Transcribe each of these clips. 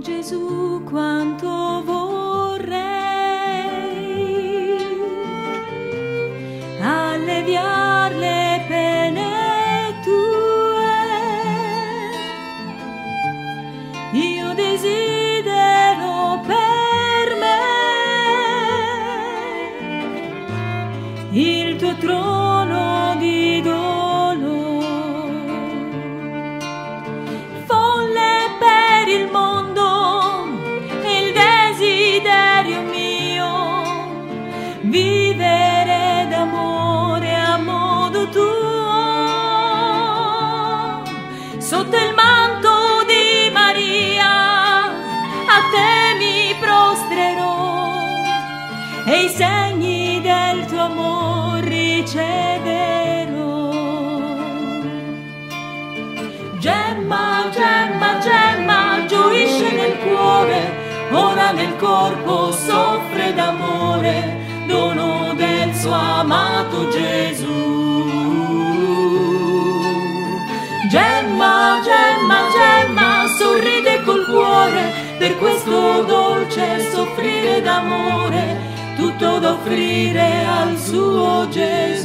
Gesù, quanto vorrei alleviar le pene tue. Io desidero per me il tuo trono sotto il manto di Maria a te mi prostrerò e i segni del tuo amor riceverò Gemma, gemma, gemma, gioisce nel cuore, ora nel corpo soffre d'amore, dono del suo amato Gesù. Tutto da offrire al suo Gesù.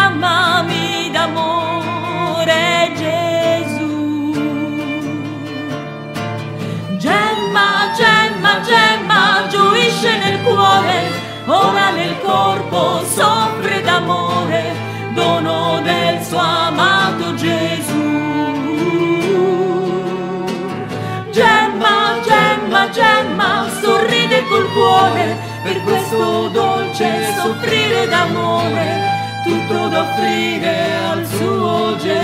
Infiammami d'amore Gesù Gemma, gemma, gemma, gioisce nel cuore, ora nel corpo soffre d'amore, dono del suo amato Gesù. Gemma, gemma, gemma, sorride col cuore, per questo dolce soffrire d'amore, tutto da offrire al suo Gesù.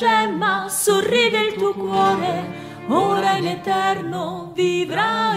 Gemma, sorride il tuo cuore, ora in eterno vivrai